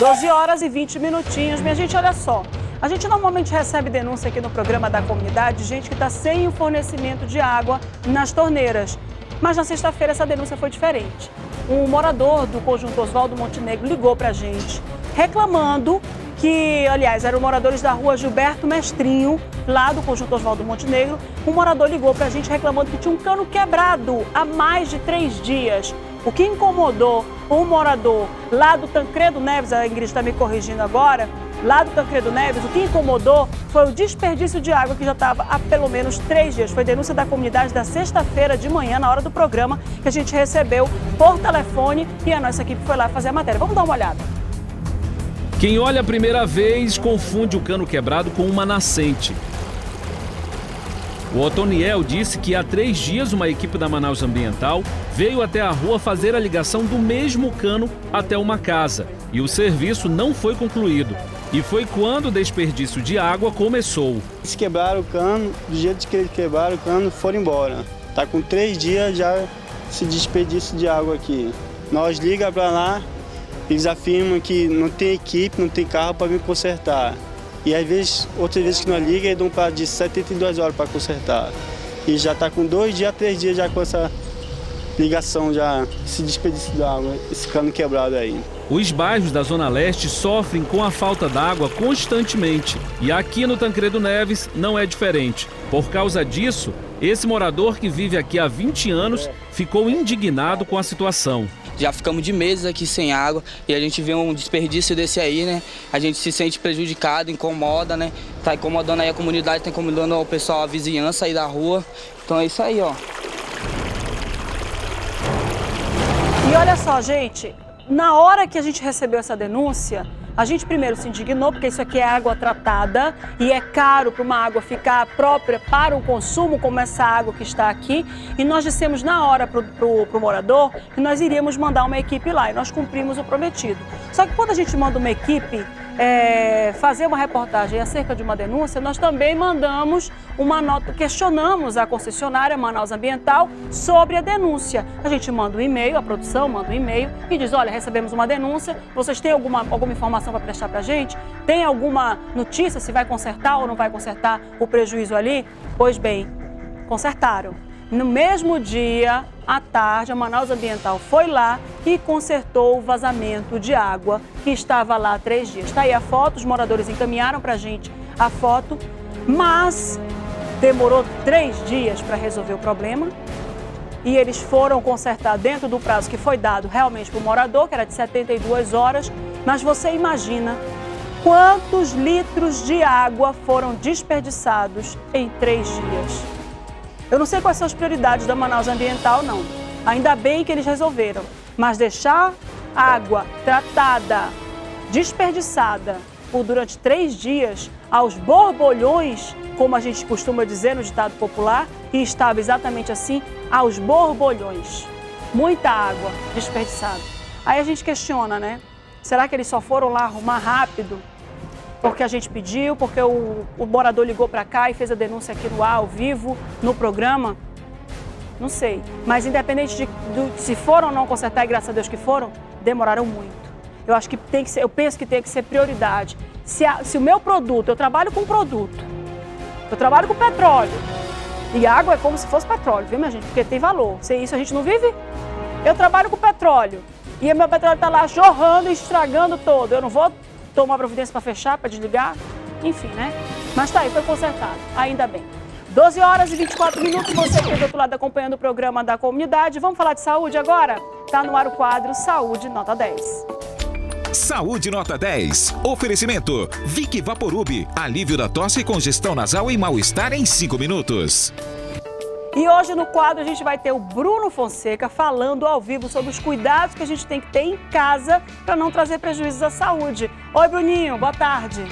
12 horas e 20 minutinhos. Minha gente, olha só. A gente normalmente recebe denúncia aqui no programa da comunidade de gente que está sem o fornecimento de água nas torneiras. Mas na sexta-feira essa denúncia foi diferente. Um morador do conjunto Oswaldo Montenegro ligou para a gente reclamando que, aliás, eram moradores da rua Gilberto Mestrinho, lá do conjunto Oswaldo Montenegro. Um morador ligou para a gente reclamando que tinha um cano quebrado há mais de três dias. O que incomodou um morador lá do Tancredo Neves, a Ingrid está me corrigindo agora, lá do Tancredo Neves, o que incomodou foi o desperdício de água que já estava há pelo menos três dias. Foi denúncia da comunidade da sexta-feira de manhã, na hora do programa, que a gente recebeu por telefone e a nossa equipe foi lá fazer a matéria. Vamos dar uma olhada. Quem olha a primeira vez confunde o cano quebrado com uma nascente. O Otoniel disse que há três dias uma equipe da Manaus Ambiental veio até a rua fazer a ligação do mesmo cano até uma casa e o serviço não foi concluído. E foi quando o desperdício de água começou. Eles quebraram o cano, do jeito que eles quebraram o cano, foram embora. Tá com três dias já esse desperdício de água aqui. Nós liga para lá, eles afirmam que não tem equipe, não tem carro para vir consertar. E às vezes, outras vezes que nós liga, eles dão um prazo de 72 horas para consertar. E já está com dois dias, três dias já com essa ligação, já esse desperdício de água, esse cano quebrado aí. Os bairros da Zona Leste sofrem com a falta d'água constantemente. E aqui no Tancredo Neves não é diferente. Por causa disso, esse morador que vive aqui há 20 anos ficou indignado com a situação. Já ficamos de meses aqui sem água e a gente vê um desperdício desse aí, né? A gente se sente prejudicado, incomoda, né? Tá incomodando aí a comunidade, tá incomodando o pessoal, a vizinhança aí da rua. Então é isso aí, ó. E olha só, gente, na hora que a gente recebeu essa denúncia, a gente primeiro se indignou, porque isso aqui é água tratada e é caro para uma água ficar própria para o consumo, como essa água que está aqui. E nós dissemos na hora para o morador que nós iríamos mandar uma equipe lá e nós cumprimos o prometido. Só que quando a gente manda uma equipe, é, fazer uma reportagem acerca de uma denúncia, nós também mandamos uma nota, questionamos a concessionária Manaus Ambiental sobre a denúncia. A gente manda um e-mail, a produção manda um e-mail e diz: olha, recebemos uma denúncia, vocês têm alguma, alguma informação para prestar para a gente? Tem alguma notícia se vai consertar ou não vai consertar o prejuízo ali? Pois bem, consertaram. No mesmo dia, à tarde, a Manaus Ambiental foi lá e consertou o vazamento de água que estava lá há três dias. Está aí a foto, os moradores encaminharam para a gente a foto, mas demorou três dias para resolver o problema. E eles foram consertar dentro do prazo que foi dado realmente para o morador, que era de 72 horas. Mas você imagina quantos litros de água foram desperdiçados em três dias? Eu não sei quais são as prioridades da Manaus Ambiental, não. Ainda bem que eles resolveram. Mas deixar água tratada, desperdiçada por durante três dias aos borbolhões, como a gente costuma dizer no ditado popular, e estava exatamente assim, aos borbolhões. Muita água desperdiçada. Aí a gente questiona, né? Será que eles só foram lá arrumar rápido porque a gente pediu, porque o, o morador ligou para cá e fez a denúncia aqui no ar, ao vivo, no programa. Não sei. Mas independente de, de se foram ou não consertar, e graças a Deus que foram, demoraram muito. Eu acho que tem que ser, eu penso que tem que ser prioridade. Se, a, se o meu produto, eu trabalho com produto, eu trabalho com petróleo. E água é como se fosse petróleo, viu, minha gente? Porque tem valor. Sem isso a gente não vive. Eu trabalho com petróleo. E meu petróleo está lá jorrando e estragando todo. Eu não vou tomar providência para fechar, para desligar, enfim, né? Mas tá aí, foi consertado, ainda bem. 12 horas e 24 minutos, você aqui do outro lado acompanhando o programa da comunidade. Vamos falar de saúde agora? Tá no ar o quadro Saúde Nota 10. Saúde Nota 10. Oferecimento. Vic Vaporub. Alívio da tosse, congestão nasal e mal-estar em 5 minutos. E hoje no quadro a gente vai ter o Bruno Fonseca falando ao vivo sobre os cuidados que a gente tem que ter em casa para não trazer prejuízos à saúde. Oi, Bruninho, boa tarde.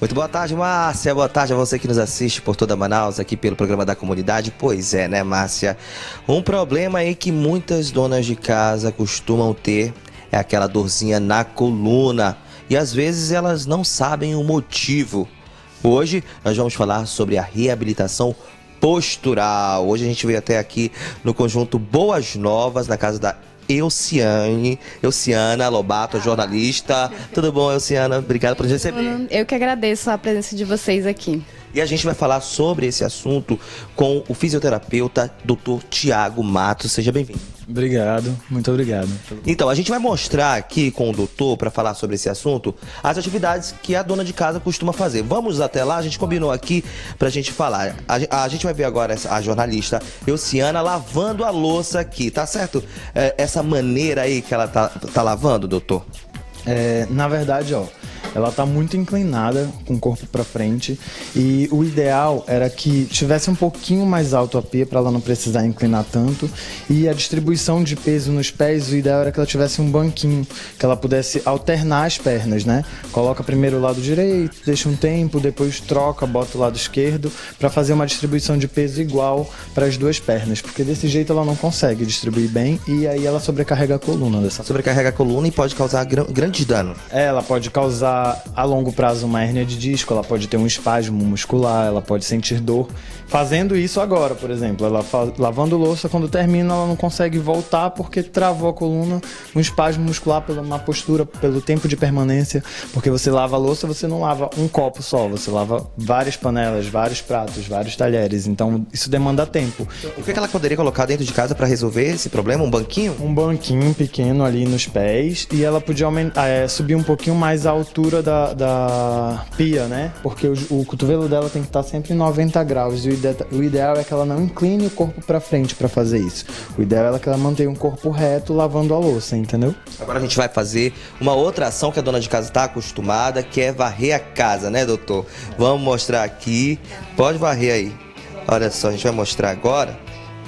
Muito boa tarde, Márcia. Boa tarde a você que nos assiste por toda Manaus, aqui pelo programa da comunidade. Pois é, né, Márcia? Um problema aí que muitas donas de casa costumam ter é aquela dorzinha na coluna. E às vezes elas não sabem o motivo. Hoje nós vamos falar sobre a reabilitação postural. Hoje a gente veio até aqui no conjunto Boas Novas, na casa da Euciane, Euciana Lobato, jornalista. Tudo bom, Euciana? Obrigado por nos receber. Eu que agradeço a presença de vocês aqui. E a gente vai falar sobre esse assunto com o fisioterapeuta Dr. Tiago Matos. Seja bem-vindo. Obrigado, muito obrigado. Então, a gente vai mostrar aqui com o doutor, para falar sobre esse assunto, as atividades que a dona de casa costuma fazer. Vamos até lá, a gente combinou aqui pra gente falar. A, a gente vai ver agora essa, a jornalista Euciana lavando a louça aqui, tá certo? É, essa maneira aí que ela tá, tá lavando, doutor? É, na verdade, ó, ela tá muito inclinada com o corpo para frente e o ideal era que tivesse um pouquinho mais alto a pia para ela não precisar inclinar tanto e a distribuição de peso nos pés, o ideal era que ela tivesse um banquinho, que ela pudesse alternar as pernas, né? Coloca primeiro o lado direito, deixa um tempo, depois troca, bota o lado esquerdo para fazer uma distribuição de peso igual para as duas pernas, porque desse jeito ela não consegue distribuir bem e aí ela sobrecarrega a coluna dessa. Sobrecarrega a coluna e pode causar grande dano. É, ela pode causar a longo prazo uma hérnia de disco, ela pode ter um espasmo muscular, ela pode sentir dor. Fazendo isso agora, por exemplo, ela lavando louça, quando termina, ela não consegue voltar porque travou a coluna, um espasmo muscular pela má postura, pelo tempo de permanência. Porque você lava a louça, você não lava um copo só, você lava várias panelas, vários pratos, vários talheres. Então isso demanda tempo. O que ela poderia colocar dentro de casa para resolver esse problema? Um banquinho? Um banquinho pequeno ali nos pés e ela podia aumentar, é, subir um pouquinho mais a altura da, da pia, né? Porque o, o cotovelo dela tem que estar sempre em 90 graus e o o ideal é que ela não incline o corpo para frente para fazer isso. O ideal é que ela mantenha um corpo reto lavando a louça, entendeu? Agora a gente vai fazer uma outra ação que a dona de casa está acostumada, que é varrer a casa, né, doutor? Vamos mostrar aqui. Pode varrer aí. Olha só, a gente vai mostrar agora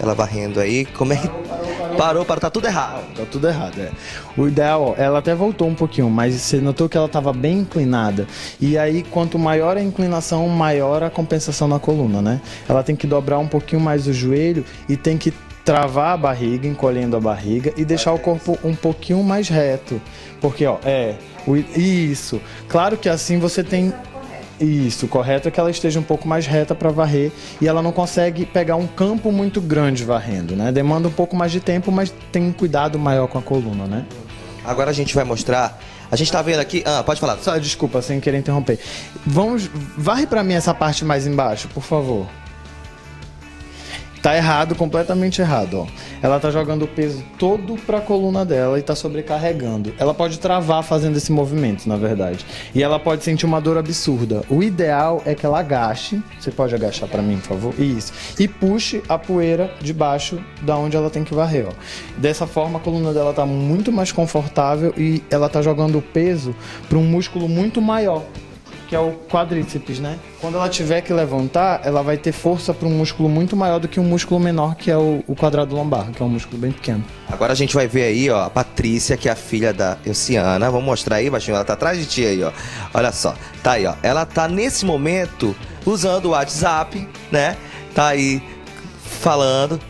ela varrendo aí. Como é que Parou, parou, tá tudo errado. Tá tudo errado, é. O ideal, ela até voltou um pouquinho, mas você notou que ela tava bem inclinada. E aí, quanto maior a inclinação, maior a compensação na coluna, né? Ela tem que dobrar um pouquinho mais o joelho e tem que travar a barriga, encolhendo a barriga e deixar o corpo um pouquinho mais reto. Porque, ó, é. O, isso. Claro que assim você tem isso, o correto é que ela esteja um pouco mais reta para varrer e ela não consegue pegar um campo muito grande varrendo, né? Demanda um pouco mais de tempo, mas tem um cuidado maior com a coluna, né? Agora a gente vai mostrar. A gente tá vendo aqui. Ah, pode falar. Só desculpa, sem querer interromper. Vamos. Varre para mim essa parte mais embaixo, por favor. Tá errado, completamente errado, ó. Ela tá jogando o peso todo pra coluna dela e tá sobrecarregando. Ela pode travar fazendo esse movimento, na verdade. E ela pode sentir uma dor absurda. O ideal é que ela agache. Você pode agachar para mim, por favor? Isso. E puxe a poeira de baixo da onde ela tem que varrer, ó. Dessa forma a coluna dela tá muito mais confortável e ela tá jogando o peso para um músculo muito maior que é o quadríceps, né? Quando ela tiver que levantar, ela vai ter força para um músculo muito maior do que um músculo menor, que é o, o, quadrado lombar, que é um músculo bem pequeno. Agora a gente vai ver aí, ó, a Patrícia, que é a filha da Euciana. Vamos mostrar aí, baixinho, ela tá atrás de ti aí, ó. Olha só, tá aí, ó. Ela tá nesse momento usando o WhatsApp, né? Tá aí falando.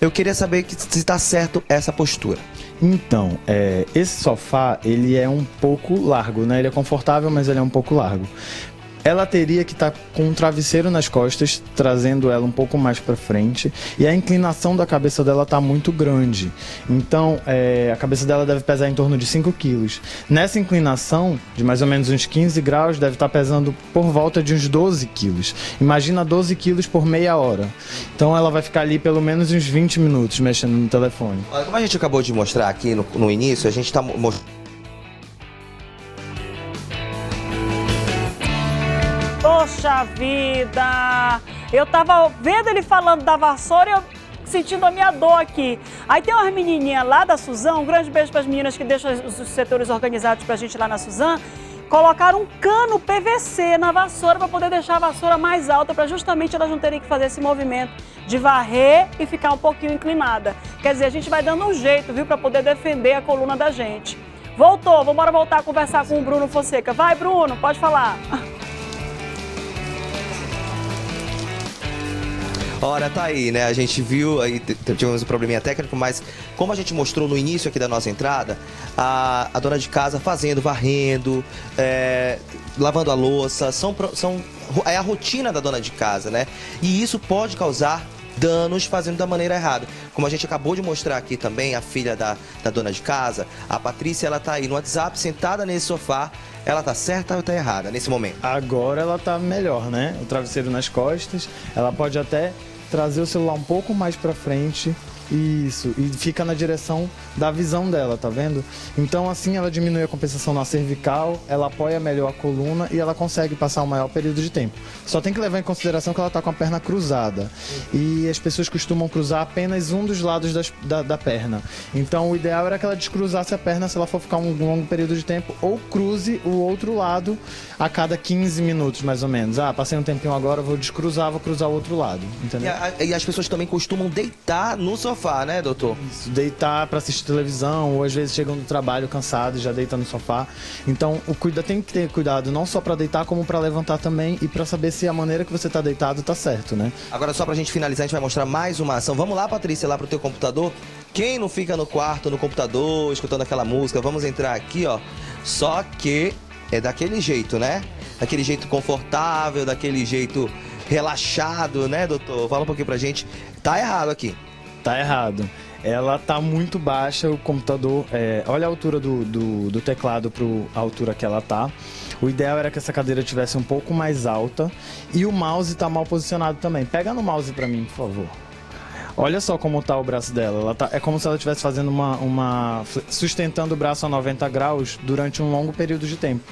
Eu queria saber se está certo essa postura. Então, é, esse sofá, ele é um pouco largo, né? Ele é confortável, mas ele é um pouco largo ela teria que estar tá com um travesseiro nas costas, trazendo ela um pouco mais para frente, e a inclinação da cabeça dela está muito grande. Então, é, a cabeça dela deve pesar em torno de 5 quilos. Nessa inclinação, de mais ou menos uns 15 graus, deve estar tá pesando por volta de uns 12 quilos. Imagina 12 quilos por meia hora. Então, ela vai ficar ali pelo menos uns 20 minutos mexendo no telefone. Como a gente acabou de mostrar aqui no, no início, a gente está mostrando Vida! Eu tava vendo ele falando da vassoura e eu sentindo a minha dor aqui. Aí tem umas menininhas lá da Suzão, um grande beijo para as meninas que deixam os setores organizados para a gente lá na Suzão. Colocaram um cano PVC na vassoura para poder deixar a vassoura mais alta, para justamente elas não terem que fazer esse movimento de varrer e ficar um pouquinho inclinada. Quer dizer, a gente vai dando um jeito, viu, para poder defender a coluna da gente. Voltou, vamos voltar a conversar com o Bruno Fonseca. Vai, Bruno, pode falar. Ora, tá aí, né? A gente viu, aí tivemos um probleminha técnico, mas como a gente mostrou no início aqui da nossa entrada, a, a dona de casa fazendo, varrendo, é, lavando a louça, são, são, é a rotina da dona de casa, né? E isso pode causar danos fazendo da maneira errada. Como a gente acabou de mostrar aqui também, a filha da, da dona de casa, a Patrícia, ela tá aí no WhatsApp, sentada nesse sofá. Ela tá certa ou tá errada nesse momento? Agora ela tá melhor, né? O travesseiro nas costas. Ela pode até trazer o celular um pouco mais pra frente. Isso, e fica na direção da visão dela, tá vendo? Então assim ela diminui a compensação na cervical, ela apoia melhor a coluna e ela consegue passar um maior período de tempo. Só tem que levar em consideração que ela tá com a perna cruzada. E as pessoas costumam cruzar apenas um dos lados das- da, da perna. Então o ideal era que ela descruzasse a perna se ela for ficar um longo período de tempo, ou cruze o outro lado a cada 15 minutos, mais ou menos. Ah, passei um tempinho agora, vou descruzar, vou cruzar o outro lado. E, Entendeu? a- e as pessoas também costumam deitar no sofá, né, doutor? Isso, deitar pra assistir televisão, ou às vezes chegam do trabalho cansado e já deita no sofá. Então, o cuida tem que ter cuidado não só pra deitar, como pra levantar também e pra saber se a maneira que você tá deitado tá certo, né? Agora, só pra gente finalizar, a gente vai mostrar mais uma ação. Vamos lá, Patrícia, lá pro teu computador. Quem não fica no quarto, no computador, escutando aquela música, vamos entrar aqui, ó. Só que é daquele jeito, né? Daquele jeito confortável, daquele jeito relaxado, né, doutor? Fala um pouquinho pra gente. Tá errado aqui. Tá errado. Ela tá muito baixa, o computador. é, olha a altura do, do, do teclado para a altura que ela tá. O ideal era que essa cadeira tivesse um pouco mais alta. E o mouse tá mal posicionado também. Pega no mouse para mim, por favor. Olha só como tá o braço dela. Ela tá, é como se ela estivesse fazendo uma, uma. sustentando o braço a 90 graus durante um longo período de tempo.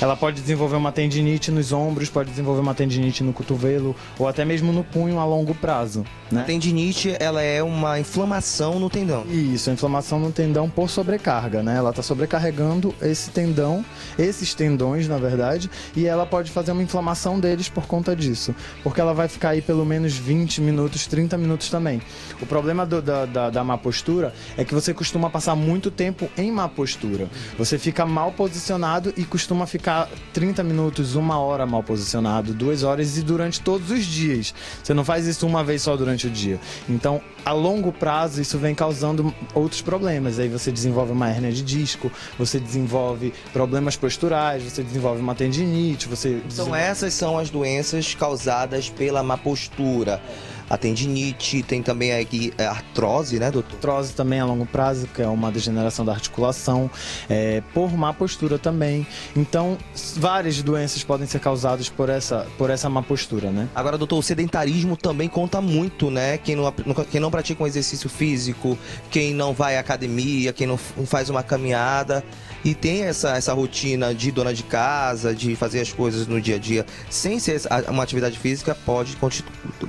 Ela pode desenvolver uma tendinite nos ombros, pode desenvolver uma tendinite no cotovelo ou até mesmo no punho a longo prazo. Né? A tendinite, ela é uma inflamação no tendão. Isso, a inflamação no tendão por sobrecarga, né? Ela está sobrecarregando esse tendão, esses tendões, na verdade, e ela pode fazer uma inflamação deles por conta disso. Porque ela vai ficar aí pelo menos 20 minutos, 30 minutos também. O problema do- da, da, da má postura é que você costuma passar muito tempo em má postura. Você fica mal posicionado e costuma ficar 30 minutos, uma hora mal posicionado, duas horas e durante todos os dias. Você não faz isso uma vez só durante o dia. Então, a longo prazo, isso vem causando outros problemas. Aí você desenvolve uma hérnia de disco, você desenvolve problemas posturais, você desenvolve uma tendinite, você. Então essas são as doenças causadas pela má postura. A tendinite, tem também aqui a artrose, né, doutor? artrose também a longo prazo, que é uma degeneração da articulação, é, por má postura também. Então, várias doenças podem ser causadas por essa, por essa má postura, né? Agora, doutor, o sedentarismo também conta muito, né? Quem não, quem não pratica um exercício físico, quem não vai à academia, quem não faz uma caminhada e tem essa, essa rotina de dona de casa, de fazer as coisas no dia a dia, sem ser uma atividade física, pode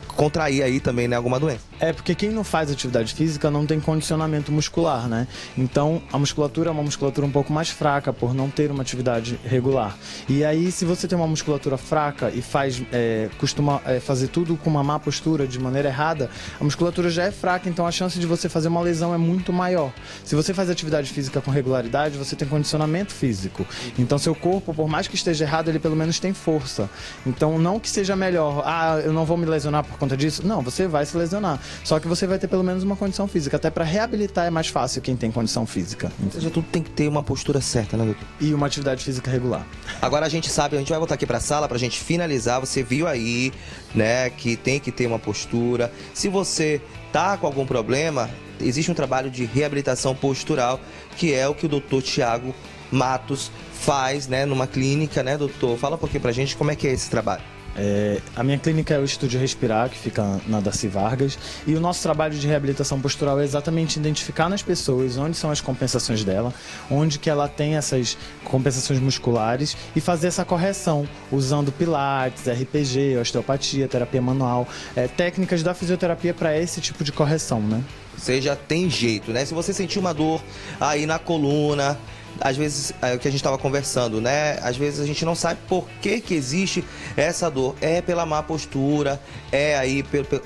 contrair aí também, né, alguma doença. É porque quem não faz atividade física não tem condicionamento muscular, né? Então a musculatura é uma musculatura um pouco mais fraca por não ter uma atividade regular. E aí, se você tem uma musculatura fraca e faz, é, costuma é, fazer tudo com uma má postura de maneira errada, a musculatura já é fraca, então a chance de você fazer uma lesão é muito maior. Se você faz atividade física com regularidade, você tem condicionamento físico. Então seu corpo, por mais que esteja errado, ele pelo menos tem força. Então não que seja melhor, ah, eu não vou me lesionar por conta disso. Não, você vai se lesionar. Só que você vai ter pelo menos uma condição física. Até para reabilitar é mais fácil quem tem condição física. Ou seja, tudo tem que ter uma postura certa, né, doutor? E uma atividade física regular. Agora a gente sabe, a gente vai voltar aqui pra sala pra gente finalizar. Você viu aí, né, que tem que ter uma postura. Se você tá com algum problema, existe um trabalho de reabilitação postural, que é o que o doutor Tiago Matos faz, né, numa clínica, né, doutor? Fala um pouquinho pra gente como é que é esse trabalho. É, a minha clínica é o Estúdio Respirar, que fica na Darcy Vargas. E o nosso trabalho de reabilitação postural é exatamente identificar nas pessoas onde são as compensações dela, onde que ela tem essas compensações musculares e fazer essa correção usando pilates, RPG, osteopatia, terapia manual, é, técnicas da fisioterapia para esse tipo de correção, né? Ou seja, tem jeito, né? Se você sentir uma dor aí na coluna, às vezes, é o que a gente estava conversando, né? Às vezes a gente não sabe por que, que existe essa dor. É pela má postura, é aí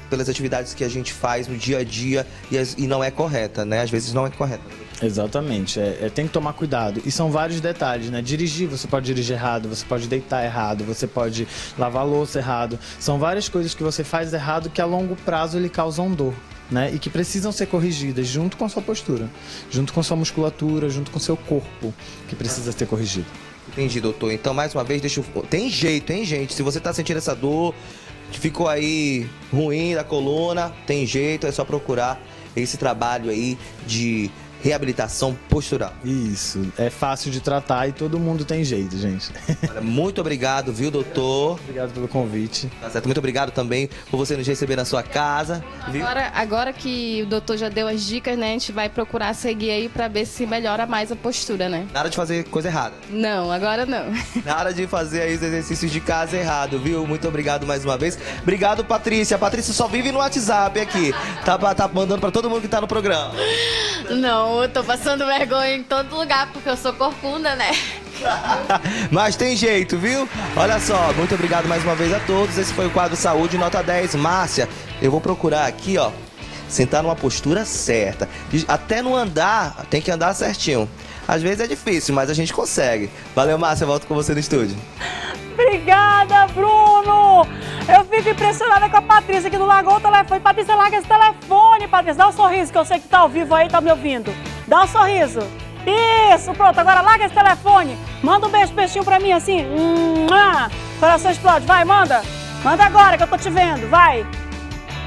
pelas atividades que a gente faz no dia a dia e, não é correta, né? Às vezes não é correta. Exatamente, é, é, tem que tomar cuidado. E são vários detalhes, né? Dirigir, você pode dirigir errado, você pode deitar errado, você pode lavar louça errado. São várias coisas que você faz errado que a longo prazo lhe causam dor. Né? E que precisam ser corrigidas junto com a sua postura, junto com a sua musculatura, junto com o seu corpo, que precisa ser corrigido. Entendi, doutor. Então, mais uma vez, deixa eu... Tem jeito, hein, gente? Se você está sentindo essa dor, ficou aí ruim da coluna, tem jeito, é só procurar esse trabalho aí de reabilitação postural. Isso, é fácil de tratar e todo mundo tem jeito, gente. muito obrigado, viu, doutor? Obrigado pelo convite. Tá certo, muito obrigado também por você nos receber na sua casa. Viu? Agora, agora que o doutor já deu as dicas, né, a gente vai procurar seguir aí para ver se melhora mais a postura, né? Nada de fazer coisa errada. Não, agora não. Nada de fazer aí os exercícios de casa errado, viu? Muito obrigado mais uma vez. Obrigado, Patrícia. A Patrícia só vive no WhatsApp aqui. Tá, tá mandando para todo mundo que tá no programa. Não, eu tô passando vergonha em todo lugar porque eu sou corcunda, né? Mas tem jeito, viu? Olha só, muito obrigado mais uma vez a todos. Esse foi o quadro Saúde Nota 10. Márcia, eu vou procurar aqui, ó, sentar numa postura certa. Até no andar, tem que andar certinho. Às vezes é difícil, mas a gente consegue. Valeu, Márcia, volto com você no estúdio. Obrigada, Bruno! Fico impressionada com a Patrícia aqui do Lagou o telefone. Patrícia, larga esse telefone, Patrícia. Dá um sorriso, que eu sei que tá ao vivo aí, tá me ouvindo. Dá um sorriso. Isso, pronto. Agora larga esse telefone. Manda um beijo, peixinho pra mim, assim. Hum, coração explode. Vai, manda. Manda agora, que eu tô te vendo. Vai.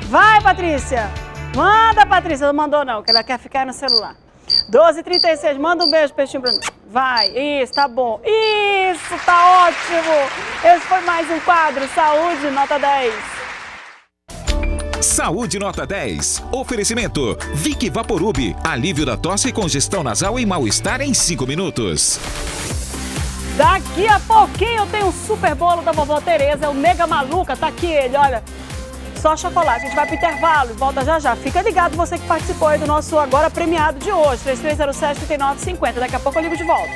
Vai, Patrícia. Manda, Patrícia. Não mandou, não, que ela quer ficar no celular. 12h36, manda um beijo, peixinho pra mim. Vai, isso, tá bom. Isso, tá ótimo. Esse foi mais um quadro Saúde Nota 10. Saúde Nota 10. Oferecimento. Vic Vaporub. Alívio da tosse, congestão nasal e mal-estar em 5 minutos. Daqui a pouquinho eu tenho um super bolo da vovó Tereza, é o Mega Maluca, tá aqui ele, olha. Só chocolate. A gente vai pro intervalo e volta já já. Fica ligado você que participou aí do nosso agora premiado de hoje, 3307-3950. Daqui a pouco eu ligo de volta.